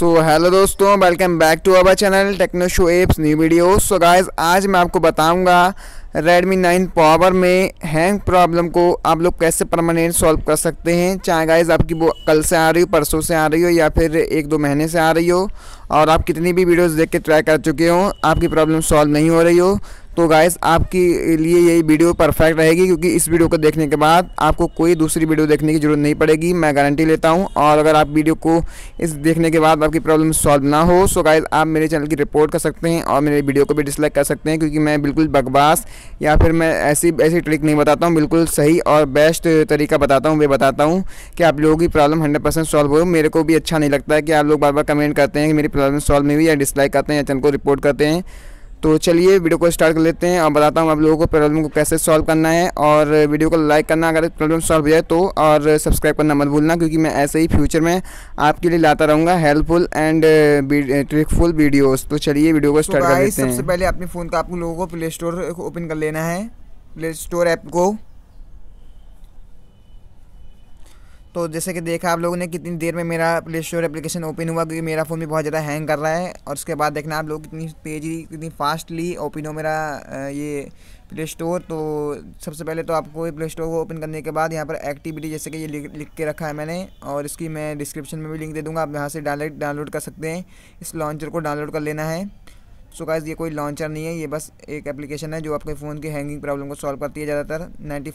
सो hello दोस्तों welcome back to our channel techno show apps new video so guys आज मैं आपको बताऊँगा Redmi 9 पावर में हैंग प्रॉब्लम को आप लोग कैसे परमानेंट सॉल्व कर सकते हैं। चाहे गाइस आपकी वो कल से आ रही हो, परसों से आ रही हो, या फिर एक दो महीने से आ रही हो, और आप कितनी भी वीडियोस देख के ट्राई कर चुके हो, आपकी प्रॉब्लम सॉल्व नहीं हो रही हो। तो गाइस आपके लिए यही वीडियो परफेक्ट रहेगी क्योंकि इस वीडियो को देखने के बाद आपको कोई दूसरी वीडियो देखने की ज़रूरत नहीं पड़ेगी, मैं गारंटी लेता हूँ। और अगर आप वीडियो को इस देखने के बाद आपकी प्रॉब्लम सॉल्व ना हो सो गाइस आप मेरे चैनल की रिपोर्ट कर सकते हैं और मेरे वीडियो को भी डिसलाइक कर सकते हैं क्योंकि मैं बिल्कुल बकवास या फिर मैं ऐसी ऐसी ट्रिक नहीं बताता हूँ, बिल्कुल सही और बेस्ट तरीका बताता हूँ, वे बताता हूँ कि आप लोगों की प्रॉब्लम हंड्रेड परसेंट सॉल्व हो। मेरे को भी अच्छा नहीं लगता है कि आप लोग बार बार कमेंट करते हैं कि मेरी प्रॉब्लम सॉल्व नहीं हुई या डिसलाइक करते हैं या चैनल को रिपोर्ट करते हैं। तो चलिए वीडियो को स्टार्ट कर लेते हैं। और बताता हूँ आप लोगों को प्रॉब्लम को कैसे सॉल्व करना है और वीडियो को लाइक करना अगर प्रॉब्लम सॉल्व हो जाए तो और सब्सक्राइब करना मत भूलना क्योंकि मैं ऐसे ही फ्यूचर में आपके लिए लाता रहूँगा हेल्पफुल एंड ट्रिकफुल वीडियोज़ तो चलिए वीडियो को स्टार्ट तो कर लेते हैं। सबसे पहले अपने फ़ोन का आप लोगों को प्ले स्टोर ओपन कर लेना है। प्ले स्टोर ऐप को। तो जैसे कि देखा आप लोगों ने कितनी देर में मेरा प्ले स्टोर एप्लीकेशन ओपन हुआ क्योंकि मेरा फ़ोन भी बहुत ज़्यादा हैंग कर रहा है। और उसके बाद देखना आप लोग कितनी तेज़ी कितनी फास्टली ओपन हो मेरा ये प्ले स्टोर तो सबसे पहले तो आपको प्ले स्टोर को ओपन करने के बाद यहाँ पर एक्टिविटी जैसे कि ये लिख, लिख के रखा है मैंने। और इसकी मैं डिस्क्रिप्शन में भी लिंक दे दूँगा आप यहाँ से डायरेक्ट डाउनलोड कर सकते हैं। इस लॉन्चर को डाउनलोड कर लेना है। सो गाइस ये कोई लॉन्चर नहीं है, ये बस एक एप्लीकेशन है जो आपके फ़ोन की हैंगिंग प्रॉब्लम को सॉल्व करती है ज़्यादातर। नाइन्टी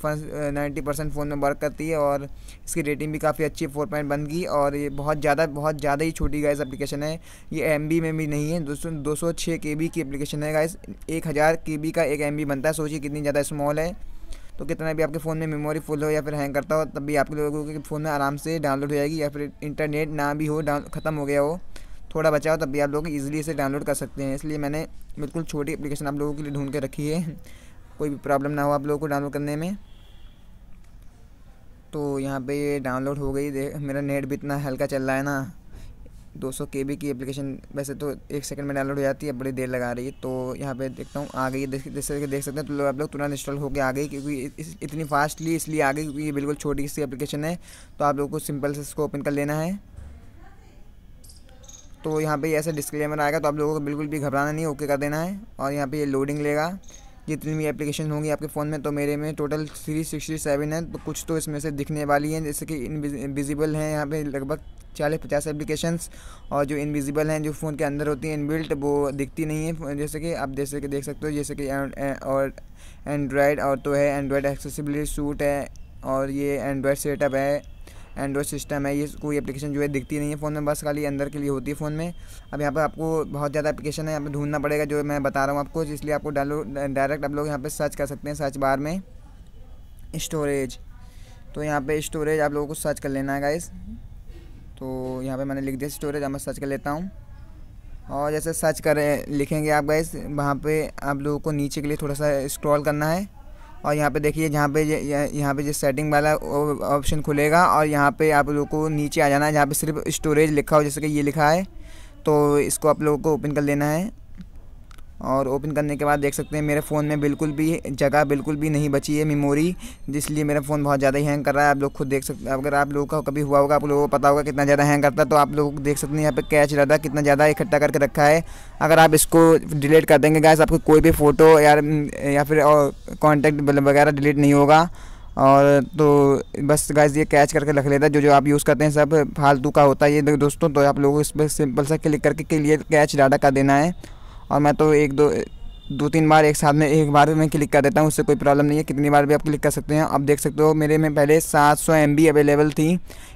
नाइन्टी परसेंट फ़ोन में वर्क करती है और इसकी रेटिंग भी काफ़ी अच्छी है फोर पॉइंट वन की और ये बहुत ज़्यादा बहुत ज़्यादा ही छोटी गाइस एप्लीकेशन है। ये एमबी में भी नहीं है, दो सौ दो सौ छः के बी की एप्लीकेशन है गाइस एक हज़ार के बी का एक एम बी बनता है, सोचिए कितनी ज़्यादा स्मॉल है। तो कितना भी आपके फ़ोन में मेमोरी फुल हो या फिर हैंग करता हो, तब भी आपके लोगों के फ़ोन में आराम से डाउनलोड हो जाएगी या फिर इंटरनेट ना भी हो डाउन ख़त्म हो गया हो। थोड़ा बचा हो तब भी आप लोग ईजिली इसे डाउनलोड कर सकते हैं। इसलिए मैंने बिल्कुल छोटी एप्लीकेशन आप लोगों के लिए ढूंढ के रखी है। कोई भी प्रॉब्लम ना हो आप लोगों को डाउनलोड करने में। तो यहाँ पे ये डाउनलोड हो गई। मेरा नेट भी इतना हल्का चल रहा है ना। 200 सौ की एप्लीकेशन वैसे तो एक सेकंड में डाउनलोड हो जाती है, बड़ी देर लगा रही है। तो यहाँ पे देखता हूँ आ गई जैसे कि देख सकते हैं तो लोग आप लोग तुरंत इंस्टॉल होकर आ गई क्योंकि इतनी फास्टली इसलिए आ गई क्योंकि ये बिल्कुल छोटी सी एप्लीकेशन है। तो आप लोग को सिंपल से इसको ओपन कर लेना है। तो यहाँ पे ऐसा डिस्क्लेमर आएगा तो आप लोगों को बिल्कुल भी घबराना नहीं ओके कर देना है। और यहाँ पे ये लोडिंग लेगा। जितनी भी एप्लीकेशन होंगी आपके फ़ोन में तो मेरे में टोटल थ्री सिक्सटी सेवन है। तो कुछ तो इसमें से दिखने वाली हैं, जैसे कि इनविजिबल हैं यहाँ पे लगभग चालीस पचास एप्लीकेशंस और जो इनविजिबल हैं, जो फ़ोन के अंदर होती हैं इनबिल्ट वो दिखती नहीं है। जैसे कि आप जैसे कि देख सकते हो, जैसे कि और एंड्रॉयड और तो है एंड्रॉयड एक्सेसिबिलिटी सूट है। और ये एंड्रॉयड सेटअप है। एंड्रॉयड सिस्टम है, ये कोई एप्लीकेशन जो है दिखती नहीं है फ़ोन में, बस खाली अंदर के लिए होती है फ़ोन में। अब यहाँ पर आपको बहुत ज़्यादा एप्लीकेशन है, यहाँ पर ढूंढना पड़ेगा जो मैं बता रहा हूँ आपको, इसलिए आपको डायरेक्ट आप लोग यहाँ पर सर्च कर सकते हैं सर्च बार में। स्टोरेज तो यहाँ पे स्टोरेज आप लोगों को सर्च कर लेना है गाइस तो यहाँ पे मैंने लिख दिया स्टोरेज अब मैं सर्च कर लेता हूँ। और जैसे सर्च करें लिखेंगे आप गाइस वहाँ पे आप लोगों को नीचे के लिए थोड़ा सा स्क्रॉल करना है। और यहाँ पे देखिए, जहाँ पे यहाँ पे जो सेटिंग वाला ऑप्शन खुलेगा और यहाँ पे आप लोगों को नीचे आ जाना है, जहाँ पे सिर्फ़ स्टोरेज लिखा हो, जैसे कि ये लिखा है तो इसको आप लोगों को ओपन कर लेना है। और ओपन करने के बाद देख सकते हैं, मेरे फ़ोन में बिल्कुल भी जगह बिल्कुल भी नहीं बची है मेमोरी, जिसलिए मेरा फ़ोन बहुत ज़्यादा ही हैंग कर रहा है। आप लोग खुद देख सकते हैं अगर आप लोगों का कभी हुआ होगा, आप लोगों को पता होगा कितना ज़्यादा हैंग करता है तो आप लोग देख सकते हैं यहाँ पे कैच रहता कितना ज़्यादा इकट्ठा करके रखा है। अगर आप इसको डिलीट कर देंगे गैस आपको कोई भी फ़ोटो या या फिर कॉन्टैक्ट वगैरह डिलीट नहीं होगा। और तो बस गैस ये कैच करके रख लेता है, जो जो आप यूज़ करते हैं, सब फालतू का होता है ये। दोस्तों तो आप लोगों को इस पर सिंपल सा क्लिक करके, के लिए कैच डाटा कर देना है। और मैं तो एक दो दो तीन बार एक साथ में, एक बार में क्लिक कर देता हूँ, उससे कोई प्रॉब्लम नहीं है। कितनी बार भी आप क्लिक कर सकते हैं। आप देख सकते हो, मेरे में पहले सात सौ एम बी अवेलेबल थी।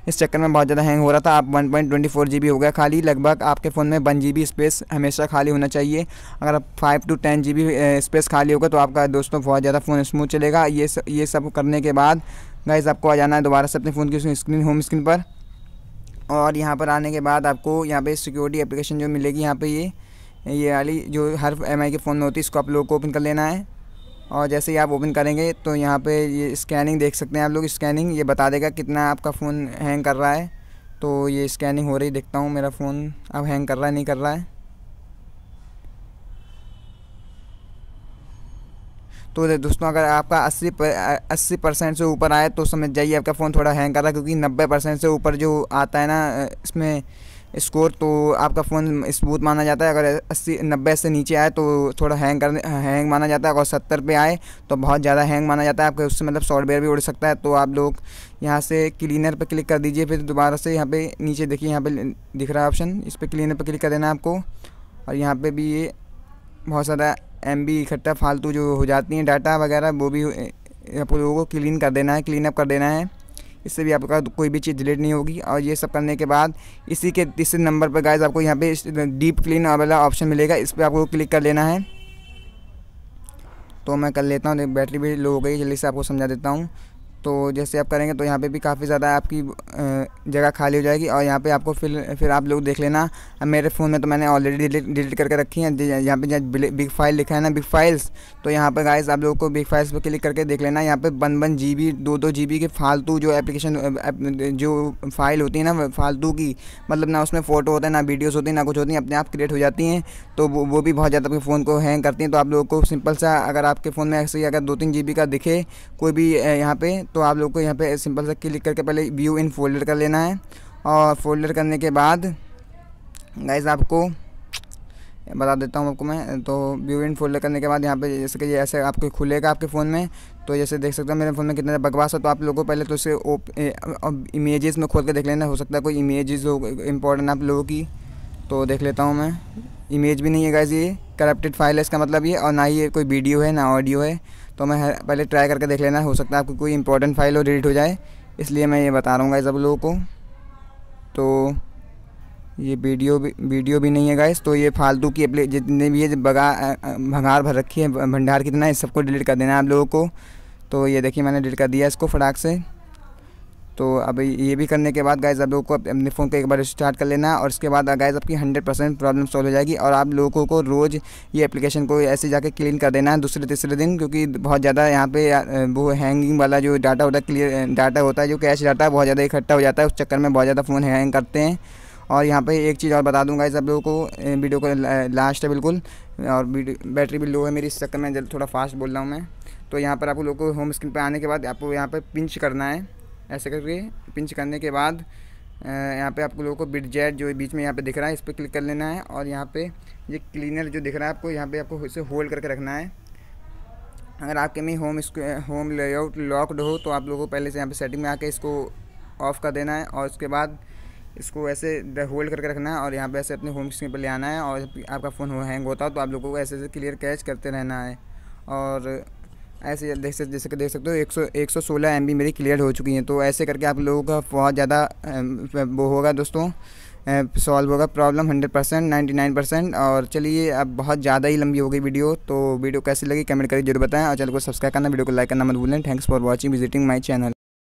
इस चक्कर में बहुत ज़्यादा हैंग हो रहा था। आप one point twenty four G B हो गया खाली। लगभग आपके फ़ोन में वन जी बी स्पेस हमेशा खाली होना चाहिए। अगर आप five to ten G B space खाली होगा तो आपका दोस्तों बहुत ज़्यादा फ़ोन स्मूथ चलेगा। ये सब ये सब करने के बाद गाइस आपको आ जाना है दोबारा से अपने फ़ोन की स्क्रीन होम स्क्रीन पर। और यहाँ पर आने के बाद आपको यहाँ पर सिक्योरिटी एप्लीकेशन जो मिलेगी, यहाँ पर ये ये वाली जो हर एम के फ़ोन में होती है, इसको आप लोग को ओपन कर लेना है। और जैसे ही आप ओपन करेंगे तो यहाँ पे ये स्कैनिंग देख सकते हैं आप लोग। स्कैनिंग ये बता देगा कितना आपका फ़ोन हैंग कर रहा है। तो ये स्कैनिंग हो रही, देखता हूँ मेरा फ़ोन अब हैंग कर रहा है, नहीं कर रहा है। तो दोस्तों, अगर आपका 80 पर 80 परसेंट से ऊपर आए तो समझ जाइए आपका फ़ोन थोड़ा हैंग कर रहा है, क्योंकि 90 परसेंट से ऊपर जो आता है ना इसमें स्कोर तो आपका फ़ोन स्मूथ माना जाता है, अगर अस्सी, नब्बे से नीचे आए तो थोड़ा हैंग कर, हैंग माना जाता है, अगर सत्तर पे आए तो बहुत ज़्यादा हैंग माना जाता है, आपके उससे मतलब सॉफ्टवेयर भी उड़ सकता है तो आप लोग यहाँ से क्लीनर पर क्लिक कर दीजिए, फिर दोबारा से यहाँ पे नीचे देखिए, यहाँ पे दिख रहा है ऑप्शन, इस पर क्लीनर पर क्लिक कर देना आपको, और यहाँ पर भी ये बहुत सारा एम बी इकट्ठा फालतू जो हो जाती हैं डाटा वगैरह, वो भी आप लोगों को क्लीन कर देना है, क्लीन अप कर देना है। इससे भी आपका कोई भी चीज़ डिलीट नहीं होगी। और ये सब करने के बाद इसी के तीसरे नंबर पर गाइज़ आपको यहाँ पे डीप क्लीन वाला ऑप्शन मिलेगा। इस पर आपको क्लिक कर लेना है। तो मैं कर लेता हूँ। बैटरी भी लो हो गई जल्दी से आपको समझा देता हूँ। तो जैसे आप करेंगे तो यहाँ पे भी काफ़ी ज़्यादा आपकी जगह खाली हो जाएगी और यहाँ पे आपको फिर फिर आप लोग देख लेना। मेरे फ़ोन में तो मैंने ऑलरेडी डिलीट डिलीट करके रखी है। यहाँ पे जहाँ बिग फ़ाइल लिखा है ना बिग फाइल्स तो यहाँ पर गाइस आप लोगों को बिग फाइल्स पर क्लिक करके देख लेना। यहाँ पे वन वन जी बी दो दो जी बी के फालतू जो एप्लीकेशन जो फ़ाइल होती है ना, फालतू की मतलब ना उसमें फ़ोटो होता है, ना वीडियोज़ होती है, ना कुछ होती हैं, अपने आप क्रिएट हो जाती हैं। तो वो भी बहुत ज़्यादा आपके फ़ोन को हैंग करती हैं। तो आप लोगों को सिंपल सा अगर आपके फ़ोन में ऐसे ही अगर दो तीन जी का दिखे, कोई भी यहाँ पे तो आप लोग को यहाँ पे सिंपल सा क्लिक करके पहले व्यू इन फोल्डर कर लेना है। और फोल्डर करने के बाद गाइज़ आपको बता देता हूँ आपको मैं तो व्यू इन फोल्डर करने के बाद यहाँ पे जैसे कि ऐसे आपको खुलेगा आपके फ़ोन में तो जैसे देख सकते हैं मेरे फ़ोन में कितना बकवास है तो आप लोगों को पहले तो इसे इमेजेस में खोल के देख लेना, हो सकता है कोई इमेजेस हो इम्पोर्टेंट आप लोगों की तो देख लेता हूँ मैं। इमेज भी नहीं है गाइज़ ये करप्टेड फ़ाइल है, इसका मतलब ये, और ना ही ये कोई वीडियो है, ना ऑडियो है। तो मैं पहले ट्राई करके देख लेना, हो सकता है आपको कोई इंपॉर्टेंट फ़ाइल हो डिलीट हो जाए। इसलिए मैं ये बता रहा हूँ सब लोगों को। तो ये वीडियो भी वीडियो भी नहीं है गाइस तो ये फालतू की अपने जितने भी ये बगा भंगार भर रखी है, भंडार कितना है, सबको डिलीट कर देना है आप लोगों को। तो ये देखिए मैंने डिलीट कर दिया इसको फटाक से। तो अब ये भी करने के बाद गाइज़ आप लोगों को अपने फ़ोन को एक बार स्टार्ट कर लेना और उसके बाद गाइज़ आपकी हंड्रेड परसेंट प्रॉब्लम सॉल्व हो जाएगी और आप लोगों को रोज़ ये एप्लीकेशन को ऐसे जाके क्लीन कर देना है दूसरे, तीसरे दिन क्योंकि बहुत ज़्यादा यहाँ पे वो हैंगिंग वाला जो डाटा होता है क्लियर डाटा होता है, जो कैश डाटा बहुत ज़्यादा इकट्ठा हो जाता है, उस चक्कर में बहुत ज़्यादा फ़ोन हैंग करते हैं। और यहाँ पे एक चीज़ और बता दूँगा इस आप लोगों को वीडियो को लास्ट है बिल्कुल और बैटरी भी लो है मेरी, इस चक्कर में जल्द थोड़ा फास्ट बोल रहा हूँ मैं। तो यहाँ पर आपको लोगों को होम स्क्रीन पर आने के बाद आपको यहाँ पर पिंच करना है। ऐसे करके पिंच करने के बाद यहाँ पे आप लोगों को बिट जेट जो बीच में यहाँ पे दिख रहा है, इस पर क्लिक कर लेना है और यहाँ पे ये यह क्लीनर जो दिख रहा है आपको, यहाँ पे आपको इसे होल्ड करके रखना है। अगर आपके में होम होम लेआउट लॉक्ड हो तो आप लोगों को पहले से यहाँ पे सेटिंग में आके इसको ऑफ़ कर देना है और उसके बाद इसको ऐसे होल्ड करके रखना है और यहाँ पे ऐसे अपने होम स्क्रीन पर ले आना है और आपका फ़ोन हैंग होता हो तो आप लोगों को ऐसे ऐसे क्लियर कैच करते रहना है। और ऐसे देख सकते जैसे देख सकते हो, एक सौ एक सौ सोलह एम बी मेरी क्लियर हो चुकी हैं। तो ऐसे करके आप लोगों का बहुत ज़्यादा वो होगा दोस्तों सॉल्व होगा problem hundred percent ninety nine percent और चलिए, अब बहुत ज़्यादा ही लंबी हो गई वीडियो तो वीडियो कैसी लगी कमेंट करके ज़रूर बताएँ। और चैनल को सब्सक्राइब करना, वीडियो को लाइक करना मत भूलें। Thanks for watching visiting my channel